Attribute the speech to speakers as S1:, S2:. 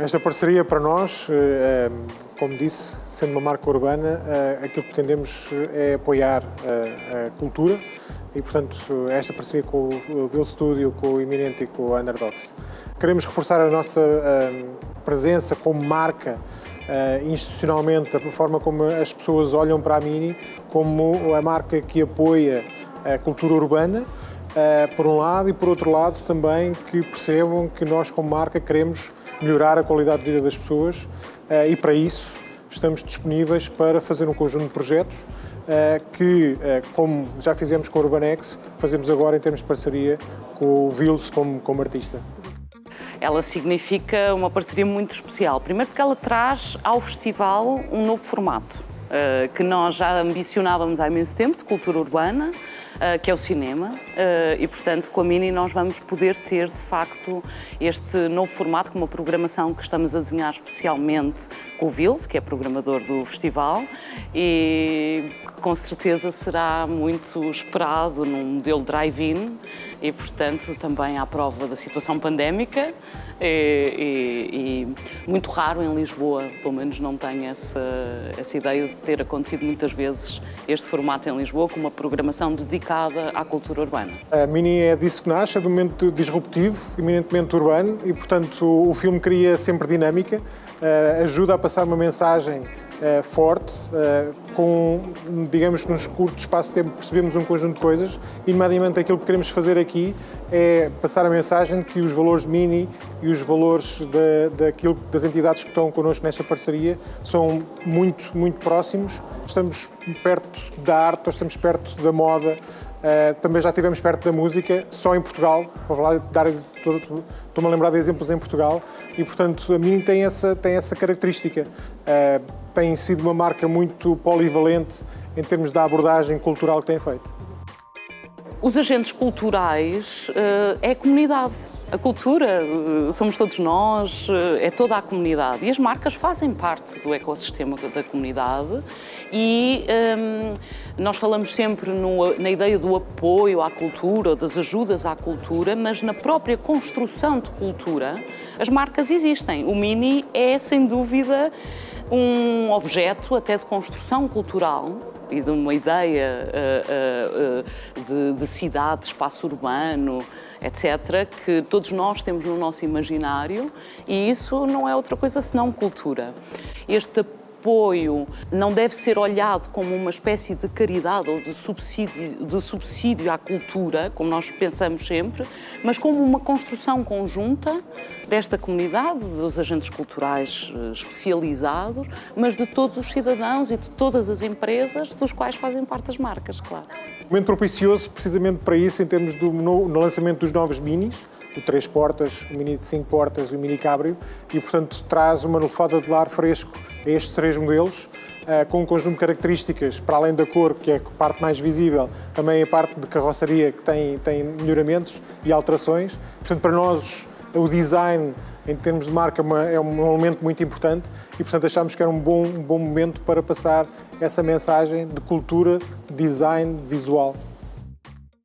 S1: esta parceria para nós, eh, como disse, sendo uma marca urbana, aquilo que pretendemos é apoiar a cultura e, portanto, esta parceria com o Will Studio, com o Iminente e com o Underdogs. Queremos reforçar a nossa presença como marca institucionalmente, a forma como as pessoas olham para a Mini como a marca que apoia a cultura urbana, por um lado, e por outro lado também que percebam que nós, como marca, queremos melhorar a qualidade de vida das pessoas e para isso estamos disponíveis para fazer um conjunto de projetos que, como já fizemos com a Urbanex, fazemos agora em termos de parceria com o Vils como, como artista.
S2: Ela significa uma parceria muito especial. Primeiro porque ela traz ao festival um novo formato, que nós já ambicionávamos há imenso tempo, de cultura urbana, que é o cinema, uh, e portanto com a Mini nós vamos poder ter de facto este novo formato com uma programação que estamos a desenhar especialmente com o Vils, que é programador do festival, e com certeza será muito esperado num modelo drive-in e, portanto, também à prova da situação pandémica e, e, e, muito raro em Lisboa, pelo menos não tenho essa, essa ideia de ter acontecido muitas vezes este formato em Lisboa com uma programação dedicada à cultura urbana.
S1: A Mini é disso que nasce, é do momento disruptivo, eminentemente urbano e, portanto, o filme cria sempre dinâmica, eh, ajuda a passar uma mensagem uh, forte, uh, com, digamos, nos curto espaço de tempo percebemos um conjunto de coisas e, nomeadamente, aquilo que queremos fazer aqui é passar a mensagem que os valores Mini e os valores da, daquilo, das entidades que estão connosco nesta parceria são muito, muito próximos. Estamos perto da arte, estamos perto da moda, Uh, também já estivemos perto da música, só em Portugal, para falar, dar, estou-me a lembrar de exemplos em Portugal, e portanto a mim tem essa, tem essa característica. Uh, tem sido uma marca muito polivalente em termos da abordagem cultural que tem feito.
S2: Os agentes culturais uh, é a comunidade. A cultura uh, somos todos nós, uh, é toda a comunidade. E as marcas fazem parte do ecossistema da comunidade e um, ehm, nós falamos sempre no, na ideia do apoio à cultura, das ajudas à cultura, mas na própria construção de cultura as marcas existem. O Mini é, sem dúvida, um objeto até de construção cultural e de uma ideia uh, uh, de, de cidade, de espaço urbano, etc., que todos nós temos no nosso imaginário e isso não é outra coisa senão cultura. Este apoio não deve ser olhado como uma espécie de caridade ou de subsídio, de subsídio à cultura, como nós pensamos sempre, mas como uma construção conjunta desta comunidade, dos agentes culturais eh, especializados, mas de todos os cidadãos e de todas as empresas dos quais fazem parte as marcas, claro.
S1: Momento propicioso precisamente para isso em termos do no lançamento dos novos minis, o três portas, o mini de cinco portas e o mini cabrio, e portanto traz uma lufada de ar fresco estes três modelos, eh, com um conjunto de características, para além da cor, que é a parte mais visível, também a parte de carroçaria, que tem, tem melhoramentos e alterações. Portanto, para nós, o design, em termos de marca, é um elemento muito importante e, portanto, achámos que era um bom, um bom momento para passar essa mensagem de cultura, design, visual.